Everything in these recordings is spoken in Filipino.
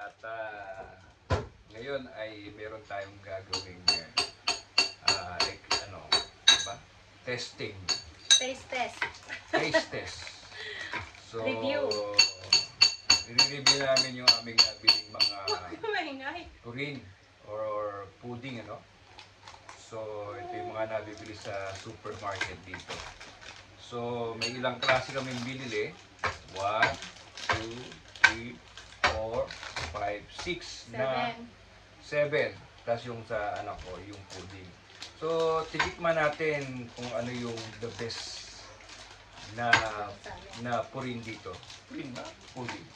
At ah, ngayon ay meron tayong gagawing uh, like, ano, ba? Testing. Taste test. Taste test. So, Review. i-review namin yung aming nabiling mga purin or, or pudding, ano? So, ito yung mga nabibili sa supermarket dito. So, may ilang klase kami binili. 1, 2, 3, 4, 5, 6 na Seven. 7. Tapos yung sa anak ko, yung pudding. So, titikman natin kung ano yung the best na na purin dito. Purin ba? Pudding.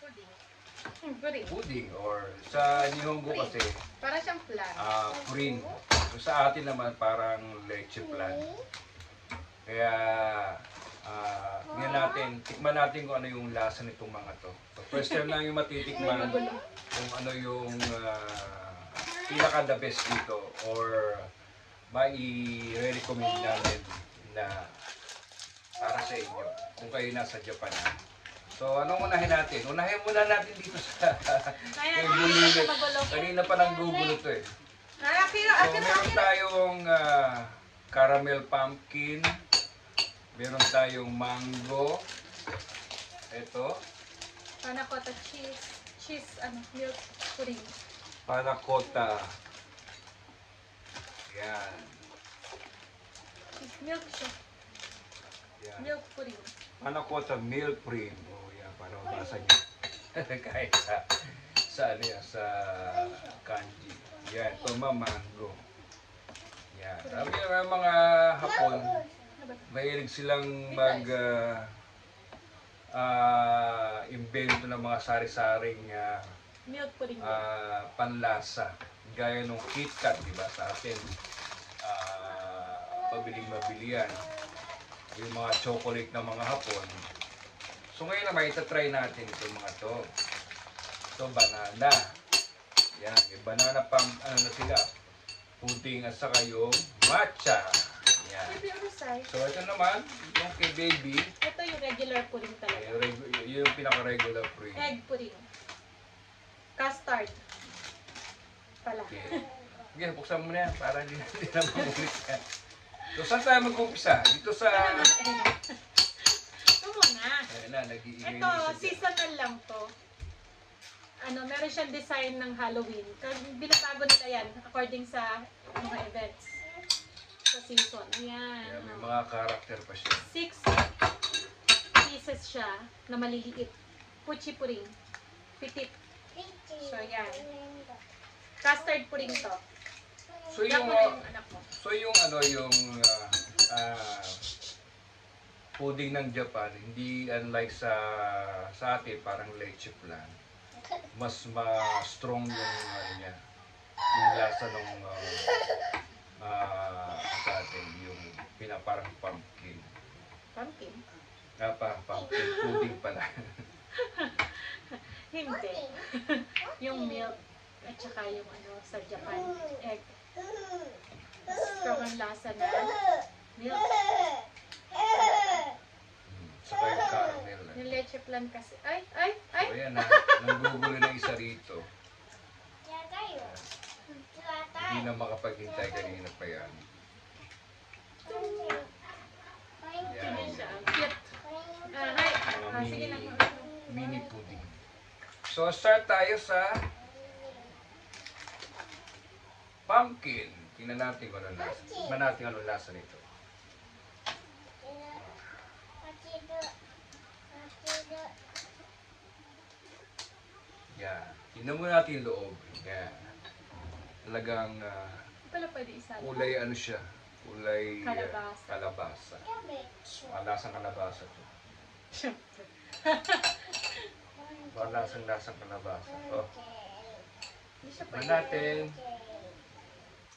Pudding. Hmm, pudding. Pudding or sa Nihongo kasi Para siyang flan. ah purin. So, sa atin naman parang leche plan. Kaya ah tingnan natin, tikman natin kung ano yung lasa nitong mga to. So, first time lang yung matitikman kung ano yung ah, pinaka the best dito or mai-recommend namin na para sa inyo kung kayo nasa Japan. So, anong unahin natin? Unahin muna natin dito sa kay Bulilit. Kanina pa nang gugulo to eh. So, meron tayong ah, caramel pumpkin. Meron tayong mango. Ito, Panna cotta cheese. Cheese, ano, milk pudding. panakota. Yan. Cheese milk siya. Yan. Milk pudding. Panakota milk cream. Oh, yan. Para mabasa niyo. Kahit sa, sa ano yan, sa kanji. Yan. Ito mango. Yan. Sabi mga hapon? Mahilig silang mag ah, ah, invento ng mga sari-saring ah, Milk pudding. ah, panlasa. Gaya nung KitKat, di ba, sa atin. ah pabiling mabilian. Yung mga chocolate ng mga hapon. So ngayon naman, itatry natin itong mga to. So, banana. Yan, yung banana pam, ano na sila, pudding at saka yung matcha. Yan. Baby, ano size? So ito naman, yung kay baby, Ito yung regular pudding talaga. yung, regu- yung pinaka-regular free. Egg pudding. Custard. Pala. Okay. Sige, buksan mo na yan para hindi hindi na mamulit yan. So saan tayo mag-umpisa? Dito sa... Ito muna. Ayun na, nag-iingay Ito, seasonal lang to. Ano, meron siyang design ng Halloween. Kag- Binabago nila yan according sa mga events. Sa season. Ayan. Kaya may mga karakter pa siya. Six pieces siya na maliliit. Puchi pudding. Pitit. So, yan. Custard pudding to. So yung, uh, so yung ano, yung ah, ah, pudding ng Japan, hindi unlike sa sa atin, parang leche plan. Mas ma-strong yung ano niya, yung lasa ng ah, ah, sa atin, yung pina, parang pumpkin. Pumpkin. Ah, parang pumpkin pudding pala. Hindi. yung milk at saka yung ano sa Japan egg. Strong ang lasa na milk. Hmm, Saka yung caramel. eh. Yung leche plan kasi. Ay, ay, ay! So yan na, nanggugulo na isa rito. Hindi na makapaghintay kanina pa yan. Cute. Ah, hi. Mga Ah, sige na. mini, mini pudding. So start tayo sa pumpkin. Tingnan natin kung ano lasa. Tingnan natin ano lasa nito. Yan. Tingnan mo natin yung loob. Yan. Talagang ah, Pala pwede isa. kulay ano siya. Kulay ah, Kalabasa. kalabasa. Malasang kalabasa to. Siyempre. Malasang lasang kalabasa. Oh. Hindi siya Tignan pwede. natin.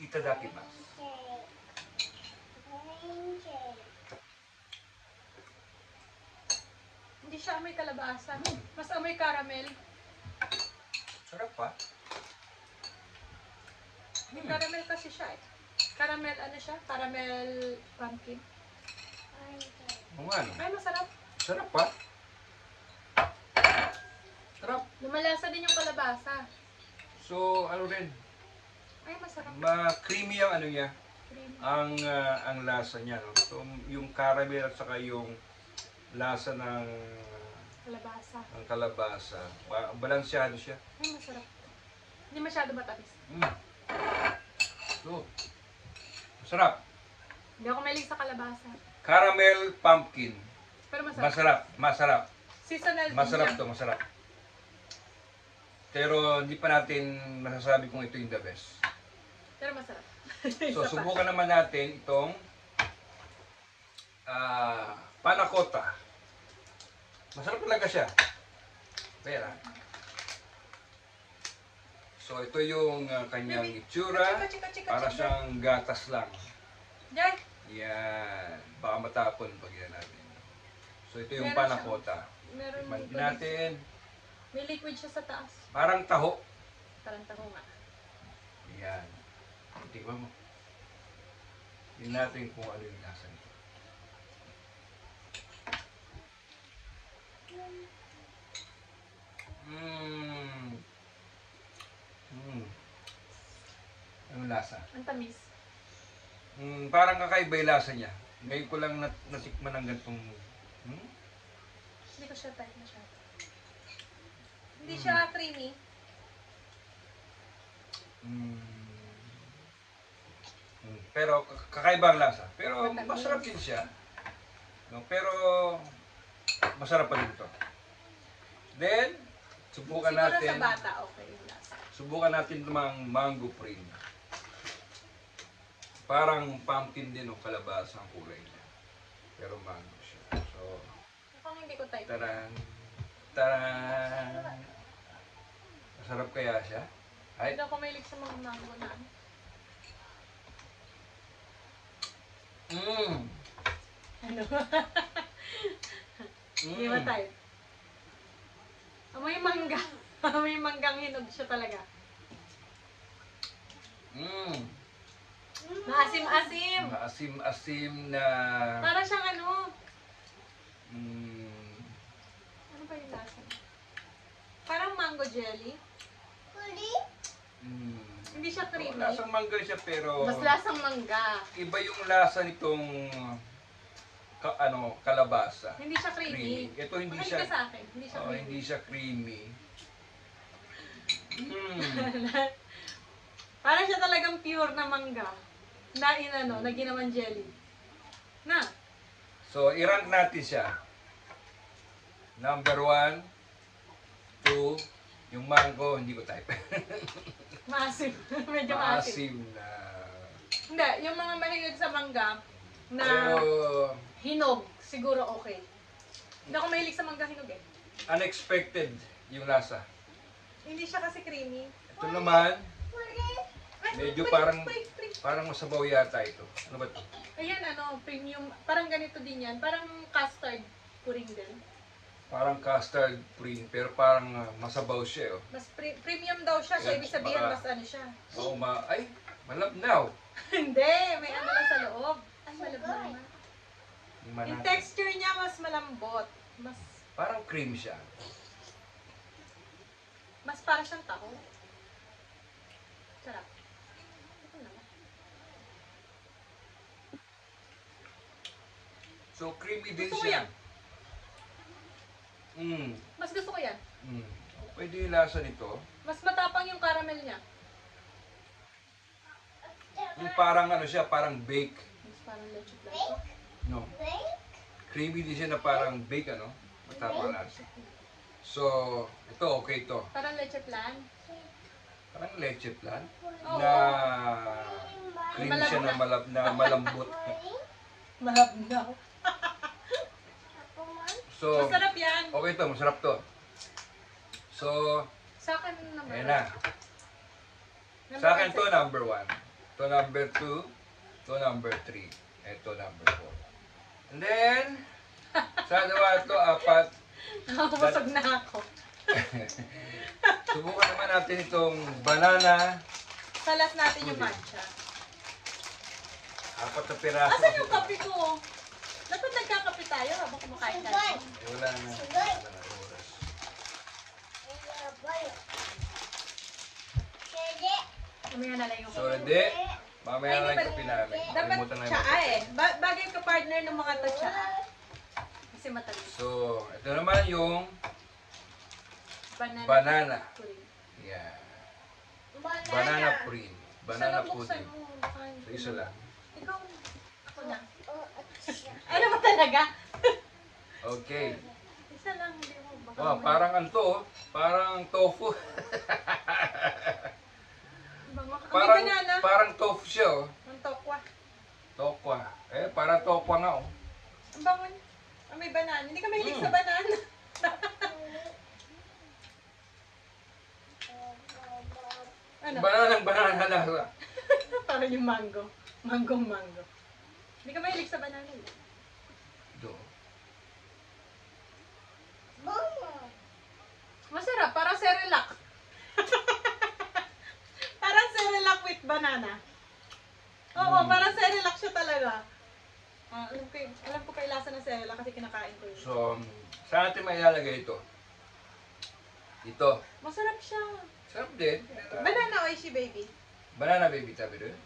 Itadakimasu. Hindi siya amoy kalabasa. Mas amoy caramel. Sarap pa. May caramel kasi siya eh. Caramel ano siya? Caramel pumpkin. Oo nga no. Ay, masarap. Sarap pa. Sarap. Lumalasa din yung kalabasa. So, ano rin, Ay, masarap. ma-creamy ang ano niya, Creamy. ang ah, ang lasa niya. No? So, yung caramel at saka yung lasa ng, Kalabasa. ng kalabasa, ba- balansyado siya. Ay, masarap. Hindi masyado matamis. Mm. So, masarap. Hindi ako mahilig sa kalabasa. Caramel pumpkin. Pero masarap. Masarap, masarap. Seasonal din Masarap to, masarap. Pero hindi pa natin masasabi kung ito yung the best. Pero masarap. So, Isa pa. subukan naman natin itong ah panakota. Masarap talaga siya. Pera. So, ito yung ah, kanyang itsura. Para siyang gatas lang. Diyan. Yan. Baka matapon pag yan natin. So, ito yung Meron panakota. Meron dito. natin. May liquid siya sa taas. Parang taho. Parang taho nga. Yan. Tingnan mo. Tingnan natin kung ano yung lasa nito. Mmm. Mmm. Anong lasa? Ang tamis. Mm, parang kakaiba yung lasa niya. Ngayon ko lang nat natikman ng ganitong... Hmm? Hindi ko siya type masyado. Hindi Mm. siya creamy. Mm. Mm, Pero kak- kakaiba ang lasa. Pero Matamis. masarap din siya. No, pero masarap pa din ito. Then, subukan Siguro natin. sa bata, okay yung lasa. Subukan natin itong mango cream. Parang pumpkin din o kalabasa ang kulay niya. Pero mango siya. So, Mukhang hindi ko type. taran, taran. Masarap kaya siya? Ay, Hindi ako mahilig sa mga mango na. ano. mmm. Ano? Hindi mo Mm. type. Amoy mangga. Amoy manggang hinog siya talaga. Mm. Maasim-asim. Maasim-asim na... Para siyang ano. Mm, Ano ba yung lasa? Parang mango jelly. mm, Hindi siya creamy. lasang mangga siya pero Mas lasang mangga. iba yung lasa nitong ka, ano, kalabasa. Hindi siya creamy. Creamy. Ito hindi Makinig siya ka sa akin. Hindi siya oh, creamy. hindi siya creamy. Mm. Parang siya talagang pure na mangga. Na in ano, na ginawan jelly. Na. So, i-rank natin siya. Number one, two, yung mango, hindi ko type. Maasim. Medyo maasim. Maasim na. Hindi, yung mga mahilig sa mangga na Pero, hinog, siguro okay. Hindi ako mahilig sa mangga hinog eh. unexpected yung lasa. Hindi siya kasi creamy. Ito naman, Ay, Medyo wait, parang- wait, wait. parang masabaw yata ito. Ano ba ito? Ayan, ano, premium. Parang ganito din yan. Parang custard pudding din. Parang custard cream, pero parang ah, masabaw siya. Oh. Mas pre- premium daw siya. So, Yan, ibig sabihin, baka- mas ano siya. Oo, ma ay, malabnaw. Hindi, may ano lang sa loob. Ay, malabnaw na. Tingnan Yung natin. texture niya mas malambot. Mas, Parang cream siya. Mas para siyang taho. Sarap. So, creamy din Gusto ko siya. yan. Mm, Mas gusto ko yan. mm. Pwede yung lasa nito. Mas matapang yung caramel niya. Yung parang ano siya, parang bake. Mas parang leche blanco. No. Creamy din siya na parang bake, ano? Matapang lasa. So, ito, okay to. Parang leche plan. Parang leche plan. Oo. Na creamy siya na, malab, na malambot. Malabnaw. So, Masarap yan. okay to, masarap to. So, Sa akin naman. ayan na. Sa akin to number one. To number two. To number three. Ito number four. And then, sa dalawa ito, apat. Nakakabusog na ako. Subukan naman natin itong banana. Salas natin yung matcha. Apat na piraso. Asan yung kape ko? Dapat nagkakape tayo habang kumakain tayo. Eh, wala na. Wala na oras. Mamaya na lang yung So, hindi. Mamaya na lang yung kape namin. Dapat Kalimutan na yung tsaa kape. eh. Ba- bagay ka partner ng mga to tsaa. Kasi matamis. So, ito naman yung Banana. banana. pudding. Yeah. Banana print. Banana lang buksan pudding. mo. So, isa lang. Ikaw. Ako na. Ano ba talaga? Okay. Isa lang. Hindi mo. Baka mamaya- parang to, oh. parang tofu. Parang, banana. parang tofu siya, oh. Ang tokwa. Tokwa. Eh, parang tokwa nga, oh. Ang bango. Ah, may banana. Hindi ka mahilig Mm. sa banana. ano? Bananang banana lasa. Parang yung mango. Mangong mango. Hindi ka mahilig sa banana. Do. Masarap. Parang Cerelac. parang Cerelac with banana. Oo, Mm. parang Cerelac siya talaga. Ah, alam ko, y- alam ko kay lasa ng Cerelac kasi kinakain ko yun. So, saan natin mailalagay ito? Ito. Masarap siya. Sarap din. Banana oishi baby. Banana baby tabi doon.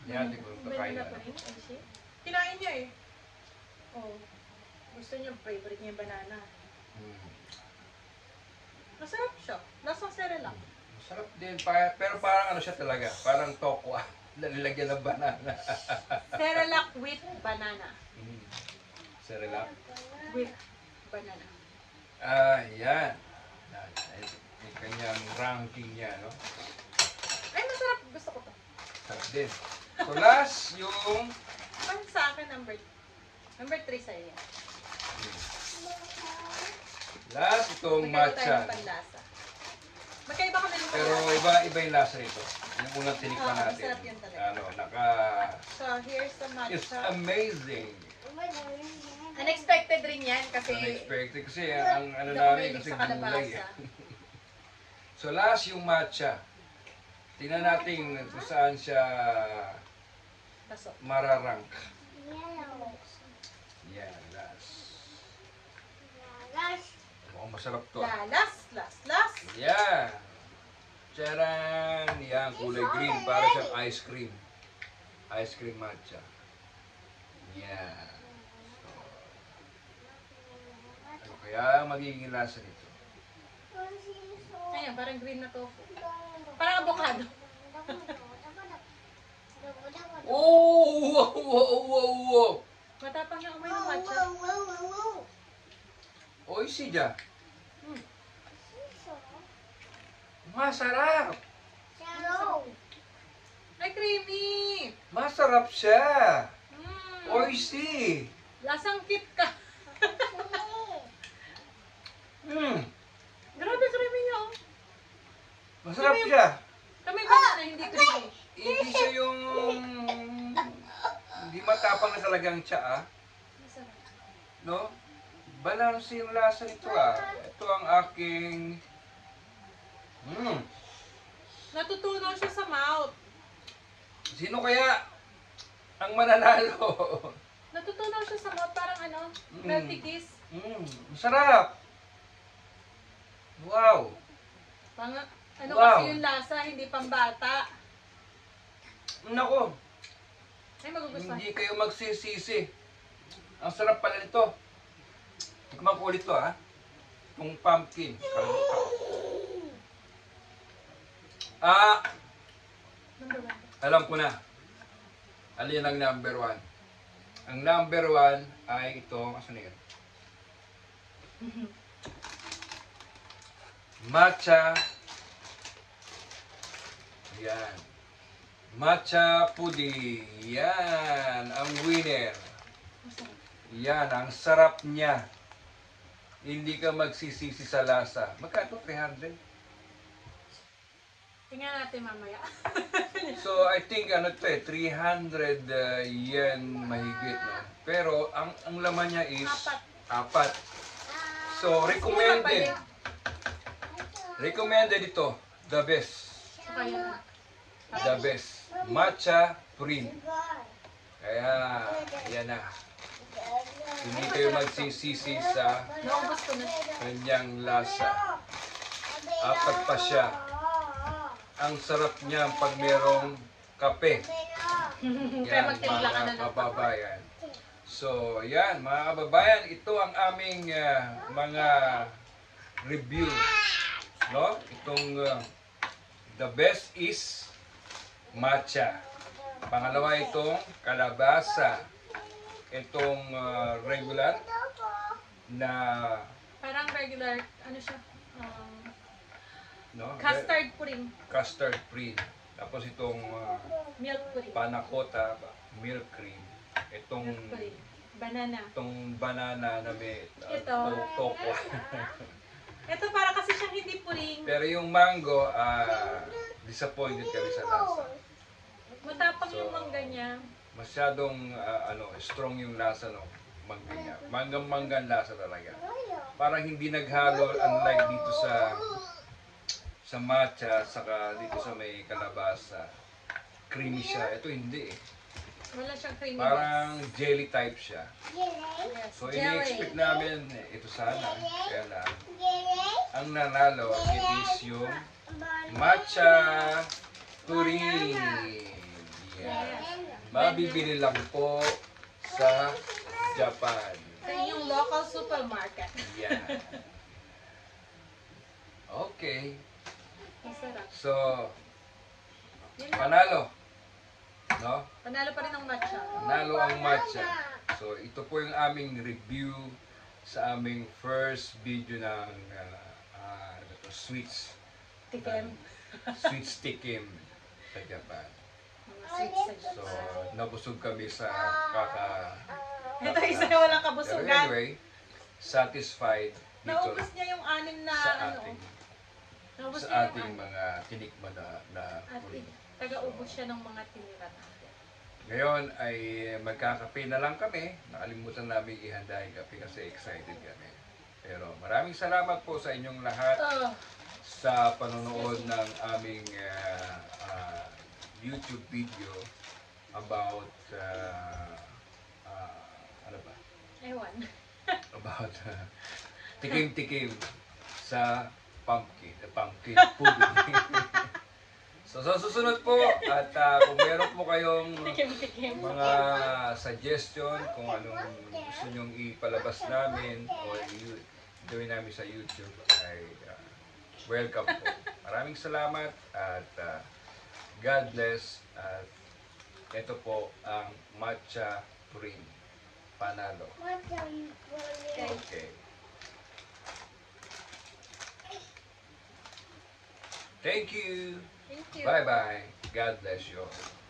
Hindi natin kung kakain Banana na. pudding. Ano siya? Kinain niya eh. Oh. Gusto niya, favorite niya yung banana. Hmm. Masarap siya. Lasang Cerelac. Sarap din. Pa- pero parang ano siya talaga. Parang tokwa. Nalilagyan ng banana. Cerelac with banana. Hmm. Cerelac. With banana. Ah, yan. May kanyang ranking niya, no? Ay, masarap. Gusto ko to. Sarap din. So last, yung Parang sa akin, number Number 3 sa'yo yan. last itong tayo matcha. ng panlasa. Magkaiba kami ng Pero iba iba yung lasa nito. Yung unang tinikman Oo, natin. masarap yun talaga. Ano, naka So, here's the It's matcha. amazing. Unexpected rin yan kasi Unexpected kasi ang ano Hindi ako namin mahilig kasi sa gulay kalabasa. eh. So last yung matcha. Tingnan natin kung saan siya pasok. mararang. Yan, last. Mukhang masarap to. ah. La, last, last, last. Yan. Charan! Yan, kulay green. Para siyang ice cream. Ice cream matcha. Yan. So, ano kaya magiging lasa nito? Ayan, parang green na tofu. Parang avocado. Oh! Wow! Wow! Wow! Wow! Matapang na umay ng matcha. Oy, siya. Hmm. Masarap! Ay, creamy! Masarap siya! Mm. Oy, Lasang kit ka. Hmm. Grabe, creamy niya oh. Masarap siya. Kami ba na hindi creamy? Hindi siya yung... Hindi matapang na talagang tsaa. Masarap. No? Balance yung lasa nito ah. Ito ang aking... Hmm. Natutunaw siya sa mouth. Sino kaya ang mananalo? Natutunaw siya sa mouth. Parang ano, Mm. melty kiss. Hmm. Masarap. Wow. Pang, ano Wow. kasi yung lasa, hindi pambata. Nako. Ay, magugustuhan. Hindi kayo magsisisi. Ang sarap pala nito. Tikman ko ulit to ha. Itong pumpkin. Ah, alam ko na. Alin ang number one? Ang number one ay ito, asan na yun? Matcha. Yan. Matcha pudding. Yan, ang winner. Yan, ang sarap niya. Hindi ka magsisisi sa lasa. Magkano? 300? Tingnan natin mamaya. So, I think ano to eh, 300 uh, yen mahigit. No? Pero, ang, ang laman niya is Apat. apat. So, recommended. Recommended ito. The best. Na. The best. Matcha print. Kaya, yan na. Hindi kayo magsisisi sa kanyang lasa. Apat pa siya. Ang sarap niya pag merong kape. Na mga kababayan. So, yan, mga kababayan, ito ang aming ah, mga review. No? Itong ah, the best is matcha. Pangalawa itong kalabasa. Itong ah, regular na Parang regular, ano siya, um, no? custard pudding, custard cream. Tapos itong ah, milk pudding, panakota milk cream. Itong milk pudding, banana. itong banana na may uh, Ito. to- toko. Ito para kasi siyang hindi pudding, Pero yung mango, ah disappointed kami sa lasa. matapang So, yung mangga niya. Masyadong ah, ano, strong yung lasa no mangga niya. Manggang-manggang lasa talaga. Parang hindi naghalo unlike dito sa sa matcha saka dito sa may kalabasa. Creamy siya. Ito hindi eh. Wala siyang creamy Parang jelly type siya. Yes, So, ini-expect namin, eh, ito sana. Kaya lang, ang nanalo, it is yung matcha pudding. Yan. Mabibili lang po sa Japan. Sa yung local supermarket. Yan. Okay. So, panalo. No? Panalo pa rin ang matcha. Panalo ang matcha. So, ito po yung aming review sa aming first video ng uh, uh, sweets. Tikim. Sweets tikim sa Japan. So, nabusog kami sa kaka... Ito isa na walang Pero kabusugan. anyway, satisfied dito Naubos niya yung anim na sa ano. ating Naubos sa ating ano. mga tinikman na, na At pudding. taga-ubos siya ng mga tinira natin. Ngayon ay magkakape na lang kami. Nakalimutan namin ihanda yung kape kasi excited kami. Pero maraming salamat po sa inyong lahat Oh, sa panonood ng aming ah, ah, YouTube video about ah, ah, ano ba? ewan. About ah, tikim-tikim sa pumpkin, uh, pumpkin pudding. so sa susunod po at ah, kung meron po kayong mga suggestion kung anong gusto nyong ipalabas namin o gawin namin sa YouTube ay ah, welcome po. Maraming salamat at ah, God bless at ito po ang matcha cream panalo. Okay. Thank you. Thank you. Bye bye. God bless you all.